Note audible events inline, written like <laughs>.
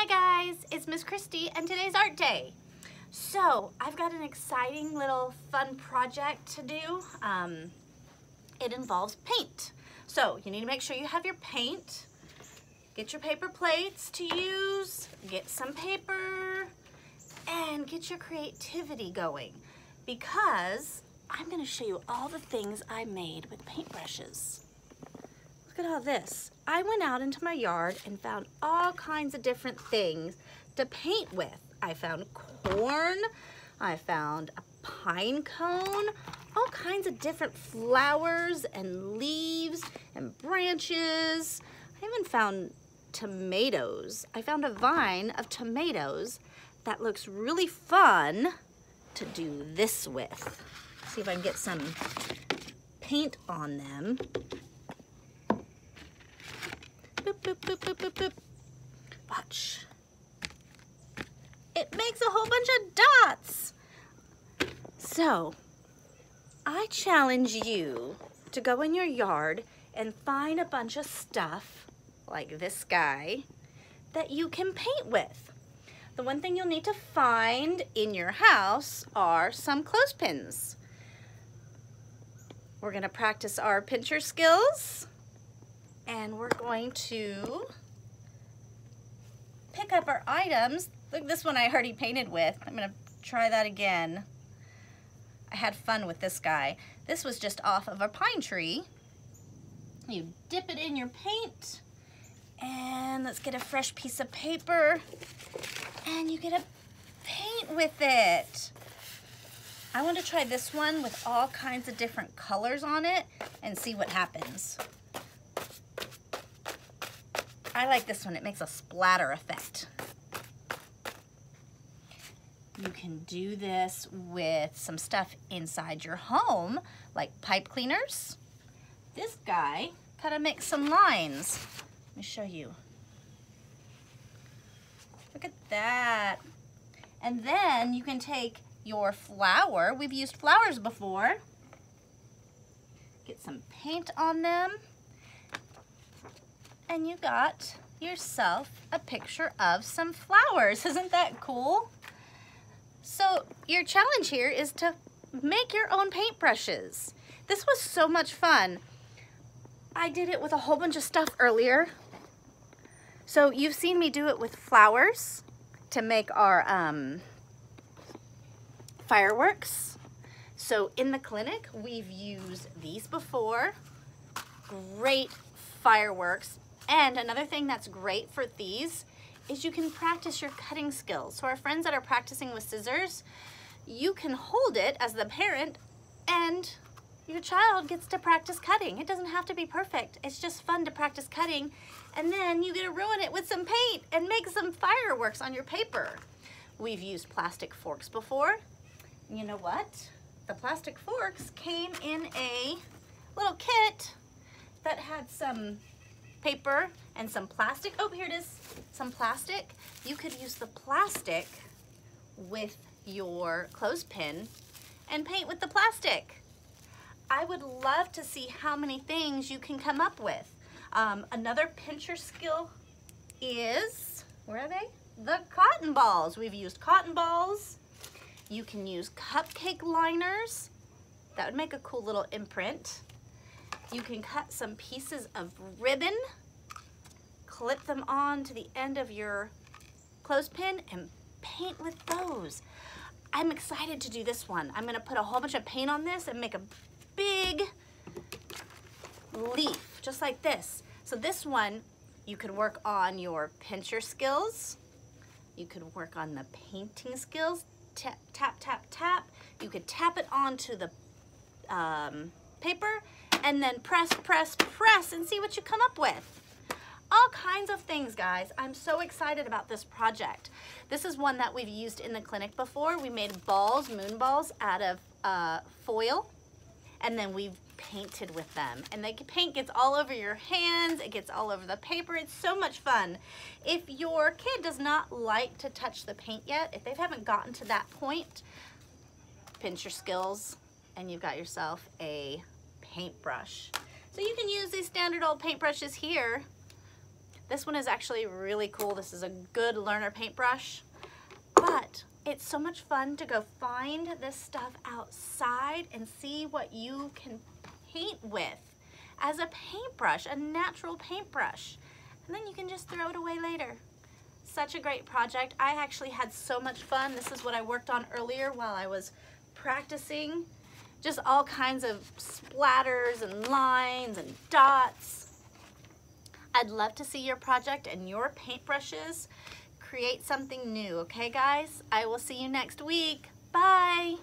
Hi guys, it's Miss Kristy and today's art day. So I've got an exciting little fun project to do. Um, it involves paint. So you need to make sure you have your paint, get your paper plates to use, get some paper, and get your creativity going because I'm gonna show you all the things I made with paintbrushes. Look at all this. I went out into my yard and found all kinds of different things to paint with. I found corn, I found a pine cone, all kinds of different flowers and leaves and branches. I even found tomatoes. I found a vine of tomatoes that looks really fun to do this with. See if I can get some paint on them. Boop, boop, boop, boop, boop. Watch. It makes a whole bunch of dots. So, I challenge you to go in your yard and find a bunch of stuff, like this guy, that you can paint with. The one thing you'll need to find in your house are some clothespins. We're gonna practice our pincher skills and we're going to pick up our items. Look, this one I already painted with. I'm gonna try that again. I had fun with this guy. This was just off of a pine tree. You dip it in your paint and let's get a fresh piece of paper and you get to paint with it. I want to try this one with all kinds of different colors on it and see what happens. I like this one. It makes a splatter effect. You can do this with some stuff inside your home, like pipe cleaners. This guy kind of makes some lines. Let me show you. Look at that. And then you can take your flower. We've used flowers before. Get some paint on them. And you got yourself a picture of some flowers. <laughs> Isn't that cool? So your challenge here is to make your own paintbrushes. This was so much fun. I did it with a whole bunch of stuff earlier. So you've seen me do it with flowers to make our um, fireworks. So in the clinic, we've used these before. Great fireworks. And another thing that's great for these is you can practice your cutting skills. So our friends that are practicing with scissors, you can hold it as the parent and your child gets to practice cutting. It doesn't have to be perfect. It's just fun to practice cutting. And then you get to ruin it with some paint and make some fireworks on your paper. We've used plastic forks before you know what? The plastic forks came in a little kit that had some paper and some plastic. Oh, here it is, some plastic. You could use the plastic with your clothespin and paint with the plastic. I would love to see how many things you can come up with. Um, another pincher skill is, where are they? The cotton balls. We've used cotton balls you can use cupcake liners. That would make a cool little imprint. You can cut some pieces of ribbon, clip them on to the end of your clothespin and paint with those. I'm excited to do this one. I'm gonna put a whole bunch of paint on this and make a big leaf, just like this. So this one, you could work on your pincher skills. You could work on the painting skills tap, tap, tap, tap. You could tap it onto the um, paper and then press, press, press and see what you come up with. All kinds of things, guys. I'm so excited about this project. This is one that we've used in the clinic before. We made balls, moon balls, out of uh, foil, and then we've painted with them. And the paint gets all over your hands, it gets all over the paper. It's so much fun. If your kid does not like to touch the paint yet, if they haven't gotten to that point, pinch your skills and you've got yourself a paintbrush. So you can use these standard old paintbrushes here. This one is actually really cool. This is a good learner paintbrush, but it's so much fun to go find this stuff outside and see what you can paint with as a paintbrush, a natural paintbrush. And then you can just throw it away later. Such a great project. I actually had so much fun. This is what I worked on earlier while I was practicing. Just all kinds of splatters and lines and dots. I'd love to see your project and your paintbrushes create something new, okay guys? I will see you next week. Bye!